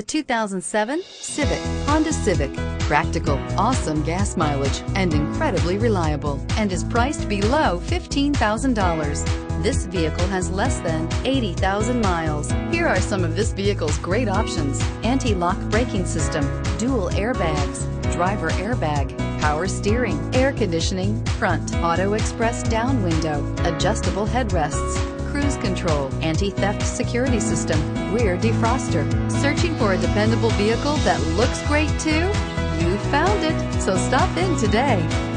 The 2007 Civic, Honda Civic. Practical, awesome gas mileage, and incredibly reliable, and is priced below $15,000. This vehicle has less than 80,000 miles. Here are some of this vehicle's great options. Anti-lock braking system, dual airbags, driver airbag, power steering, air conditioning, front, auto express down window, adjustable headrests, cruise control, anti-theft security system, rear defroster. Searching for a dependable vehicle that looks great too? You found it, so stop in today.